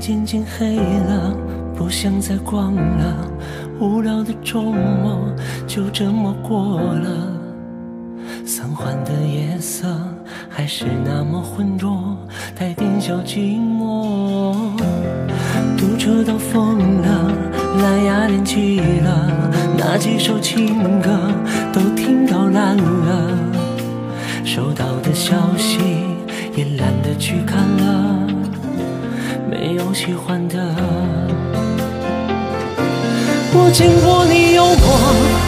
渐渐黑了，不想再逛了，无聊的周末就这么过了。三环的夜色还是那么浑浊，带点小寂寞。堵车都疯了，蓝牙连起了，那几首情歌都听到烂了。收到的消息喜欢的。我见过你有过，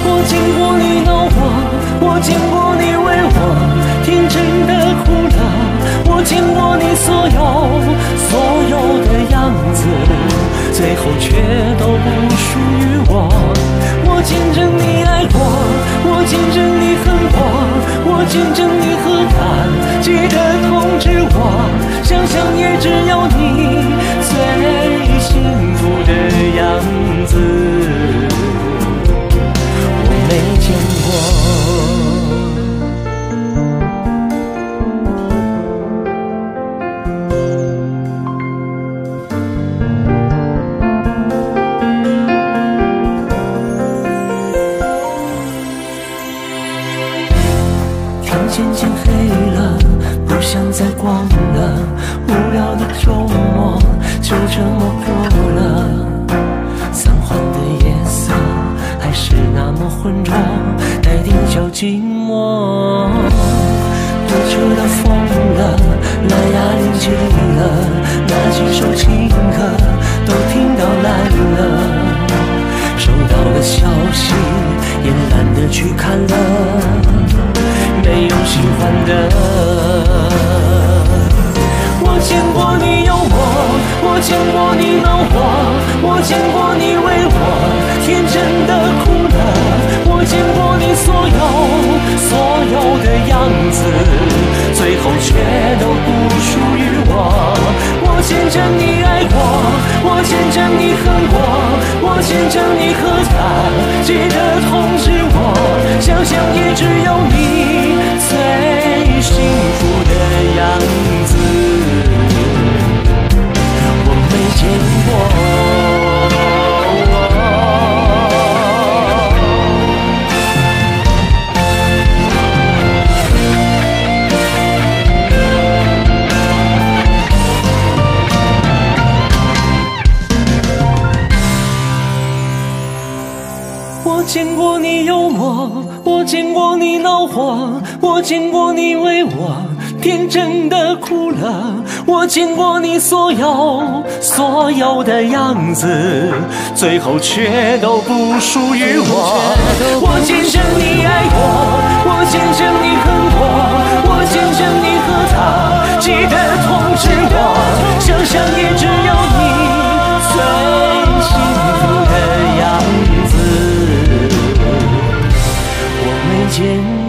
我见过你闹我，我见过你为我天真的哭了，我见过你所有所有的样子，最后却都不属于我。我见证你爱过，我见证你恨过，我见证天黑了，不想再逛了，无聊的周末就这么过了。三环的夜色还是那么浑浊，带点小寂寞。堵车都疯了，蓝牙连接了，那几首情歌都听到烂了。收到的消息也懒得去看了，没有喜欢的。我见过你有我，我见过你闹我，我见过你为我天真的哭了，我见过你所有所有的样子，最后却都不属于我。我见证你爱过，我见证你恨过，我见证你和他记得通知我，想想也只有你最幸福的样子，我没见过。我见过你，见过你恼火，我见过你为我天真的哭了，我见过你所有所有的样子，最后却都不属于我。我见证你爱我，我见证你恨过，我见